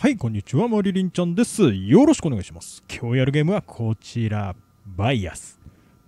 はい、こんにちは、マリリンちゃんです。よろしくお願いします。今日やるゲームはこちら、バイアス。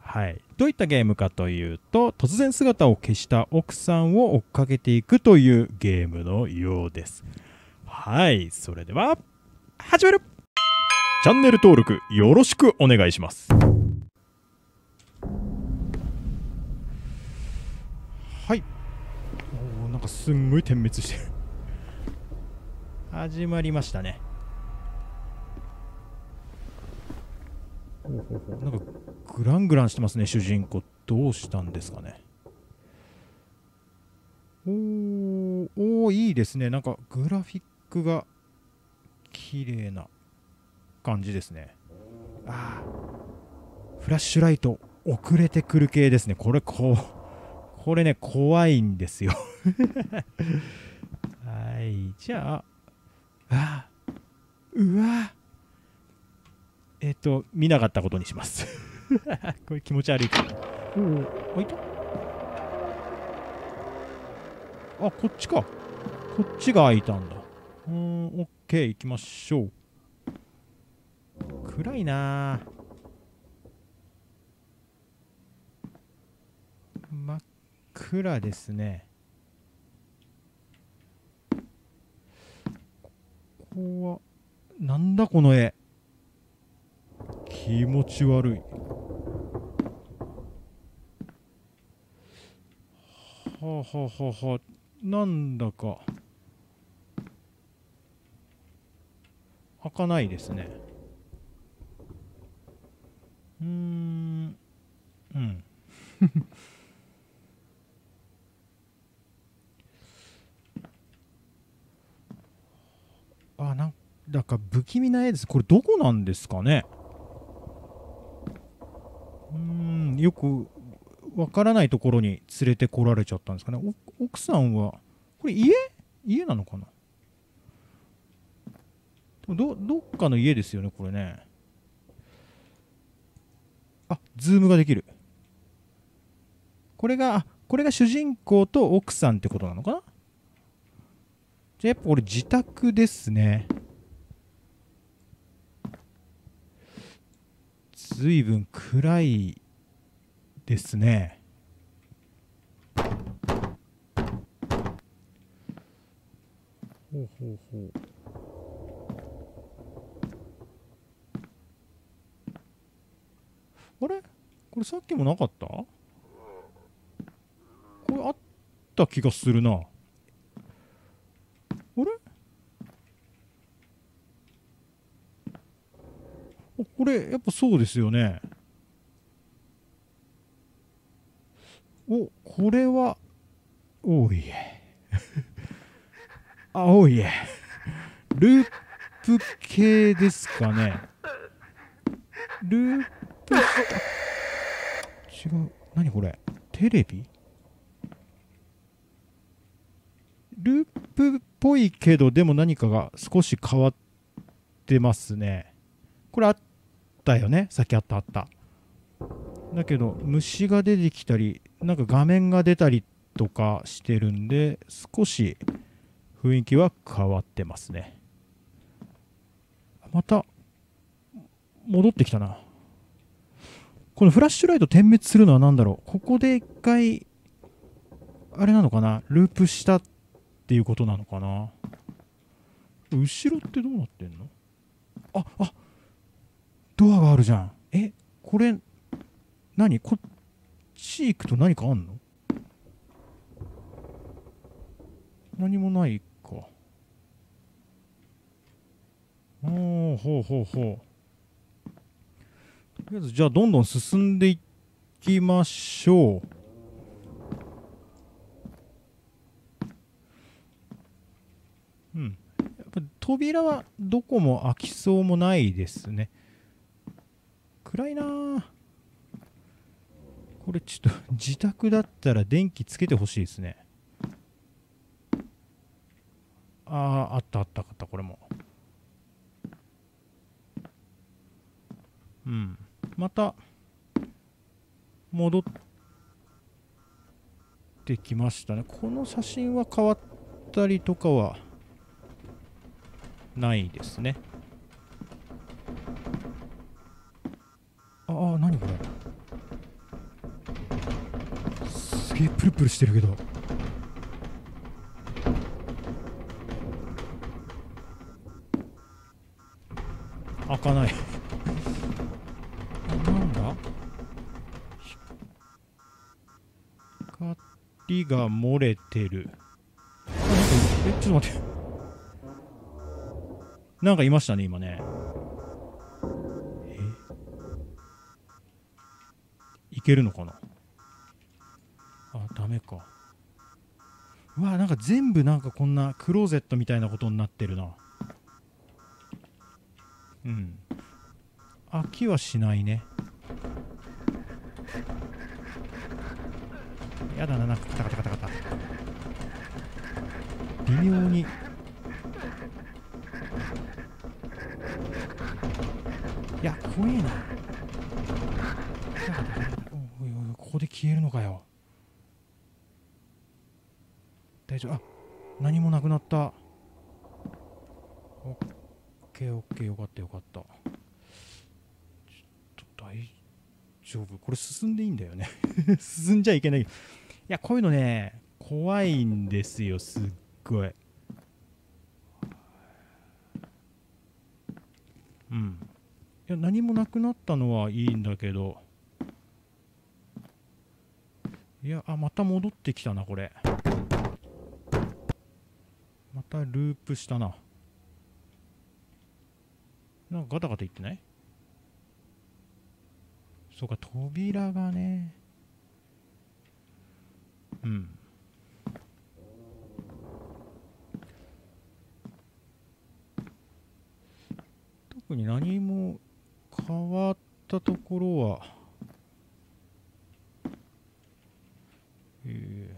はい。どういったゲームかというと、突然姿を消した奥さんを追っかけていくというゲームのようです。はい、それでは、始めるチャンネル登録よろしくお願いします。はい。おなんかすんごい点滅してる。始まりましたね。なんかグラングランしてますね主人公。どうしたんですかね。おおいいですね。なんかグラフィックが綺麗な感じですね。あーフラッシュライト遅れてくる系ですね。これこうこれね怖いんですよ。はいじゃああうわ。えっ、と見なかったことにします。これ気持ち悪いからおおあいたあこっちか。こっちが開いたんだ。うーんオッケー。行きましょう。暗いな。真っ暗ですねこはなんだこの絵？気持ち悪い。はあはあははあ。なんだか。開かないですねうーんうんあなんだか不気味な絵です。これどこなんですかね？うんよくわからないところに連れてこられちゃったんですかね。奥さんはこれ家？家なのかな？どどっかの家ですよねこれね。あズームができる。これがあこれが主人公と奥さんってことなのかな？じゃあやっぱこれ自宅ですね。ずいぶん暗いですね。ほうほうほう。あれ？これさっきもなかった？これあった気がするなあれあこれやっぱそうですよね。おこれはおいえ。あおいえ。ループ系ですかね。ループ違う。何これ？テレビ？ループっぽいけどでも何かが少し変わってますね。これあったよね。さっきあったあった。だけど虫が出てきたりなんか画面が出たりとかしてるんで少し雰囲気は変わってますね。また戻ってきたな。このフラッシュライト点滅するのは何だろう？ここで一回あれなのかな？ループしたっていうことなのかな？後ろってどうなってんの？ああドアがあるじゃん。え？これ何？こっち行くと何かあんの？何もないか。おーほうほうほう。とりあえずじゃあどんどん進んでいきましょう。うん。やっぱ扉はどこも開きそうもないですね暗いな。これちょっと自宅だったら電気つけてほしいですね。あああったあったあったこれも。うん。また戻ってきましたね。この写真は変わったりとかはないですね。プルプルしてるけど。開かない。なんだ？光が漏れてる。えちょっと待って。なんかいましたね今ね。え？いけるのかな？メか。うわなんか全部なんかこんなクローゼットみたいなことになってるな。うん。飽きはしないね。やだななんかカタカタカタ。カタ微妙に。いや怖えな。ここで消えるのかよ。大丈夫。あ何もなくなった。オッケーオッケー。よかったよかった。ちょっと大丈夫。これ進んでいいんだよね。進んじゃいけないいやこういうのね怖いんですよすっごい。うん。いや何もなくなったのはいいんだけど。いやあまた戻ってきたなこれ。またループしたな。なんかガタガタ言ってない？そうか扉がね。うん。特に何も変わったところはえー、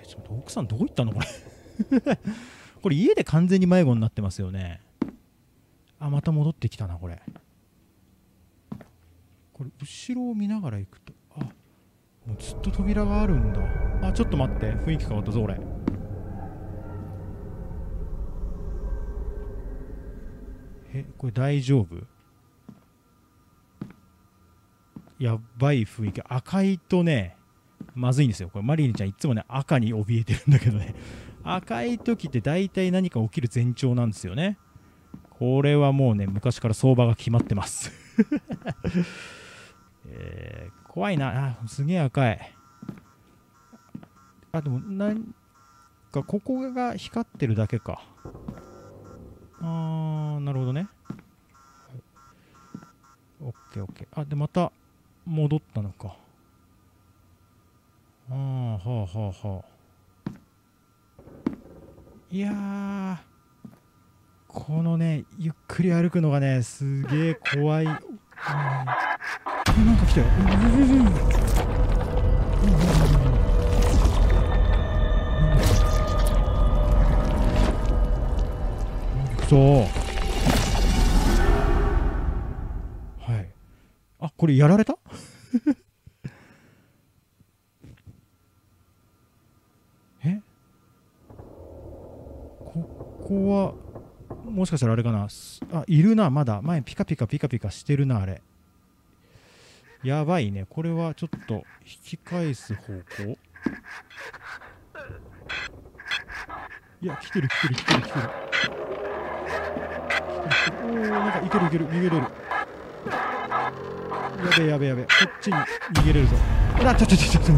えちょっと奥さんどこ行ったのこれ？これ家で完全に迷子になってますよね。あまた戻ってきたなこれ。これ後ろを見ながら行くとあもうずっと扉があるんだ。あちょっと待って雰囲気変わったぞ俺。えこれ大丈夫？やばい雰囲気。赤いとねまずいんですよ。これマリリンちゃんいつもね赤に怯えてるんだけどね。赤い時って大体何か起きる前兆なんですよね。これはもうね昔から相場が決まってます。えー、怖いな。あすげえ赤い。あでもなんかここが光ってるだけか。あーなるほどね。オッケーオッケー。あでまた戻ったのか。ああはあはあはあいやこのねゆっくり歩くのがねすげえ怖い、うん、なんか来たよ。うん。うん。うん。そうはいあこれやられたえここはもしかしたらあれかな。あいるなまだ。前ピカピカピカピカしてるなあれ。やばいね。これはちょっと引き返す方向。いや来てる来てる来てる来てる。おおなんかいけるいける。逃げれる。やべえやべえやべえ。こっちに逃げれるぞ。あちょちょちょちょちょ。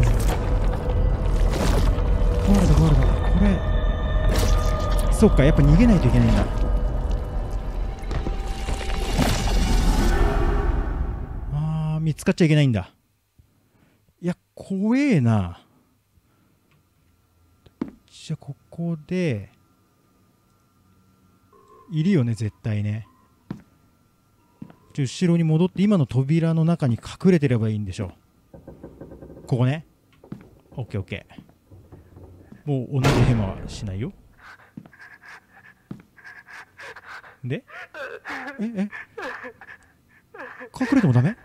壊れた壊れた。これそっかやっぱ逃げないといけないんだ。あー見つかっちゃいけないんだ。いや怖えな。じゃあここでいるよね絶対ね。後ろに戻って今の扉の中に隠れてればいいんでしょう。ここね。オッケーオッケー。もう同じヘマはしないよ。で？ええ？隠れてもダメ？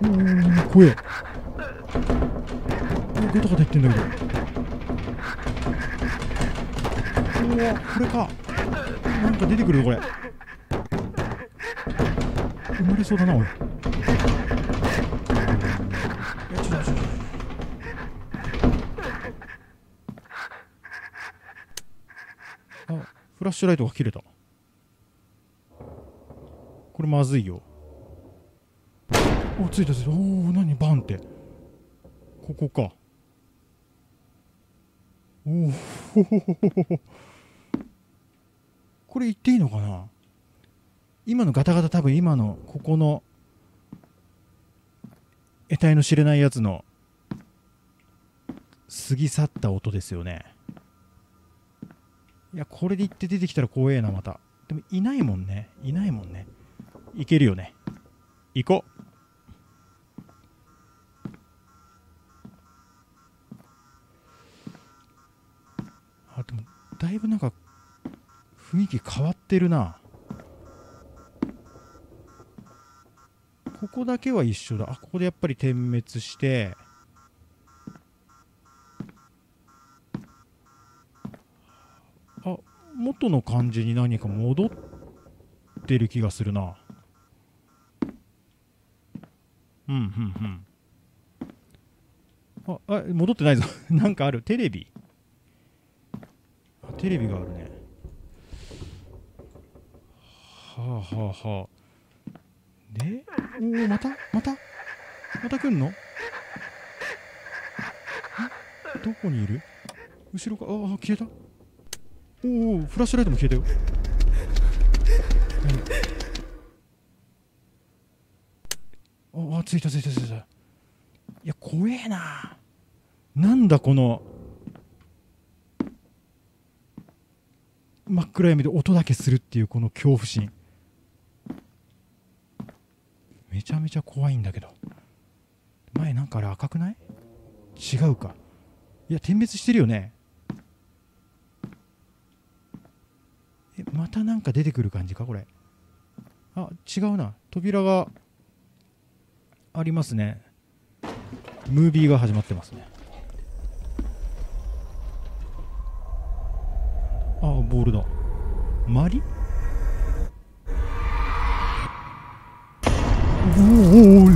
おー怖えガタガタ言ってんだけど。これか。なんか出てくるよこれ。生まれそうだなおい。ラッシュライトが切れた。これまずいよ。おついたついた。おお何？バンって。ここか。おお これ言っていいのかな？今のガタガタ多分今のここの得体の知れないやつの過ぎ去った音ですよね。いやこれで行って出てきたら怖えなまた。でもいないもんね。いないもんね。いけるよね。行こう。あでもだいぶなんか雰囲気変わってるな。ここだけは一緒だ。あここでやっぱり点滅してあ元の感じに何か戻ってる気がするな。うんうんうん。ああ戻ってないぞ。なんかある。テレビ。あテレビがあるね。はあはあはあ。で？おおまた？また？また来んの？どこにいる？後ろか？ああ消えた。おおフラッシュライトも消えたよ。何？ああついたついたついた。いや怖えな。なんだこの真っ暗闇で音だけするっていうこの恐怖心。めちゃめちゃ怖いんだけど。前なんかあれ赤くない？違うか。いや点滅してるよねえたなんか出てくる感じかこれ。あ違うな。扉がありますね。ムービーが始まってますね。あボールだ。マリ？おおお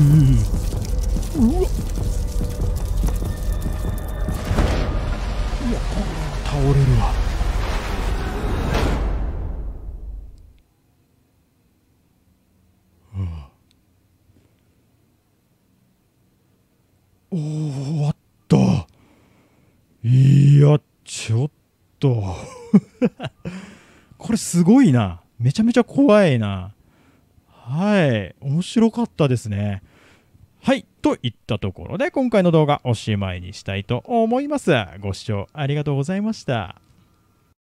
おお終わった。いやちょっと。これすごいな。めちゃめちゃ怖いな。はい。面白かったですね。はいといったところで今回の動画おしまいにしたいと思います。ご視聴ありがとうございました。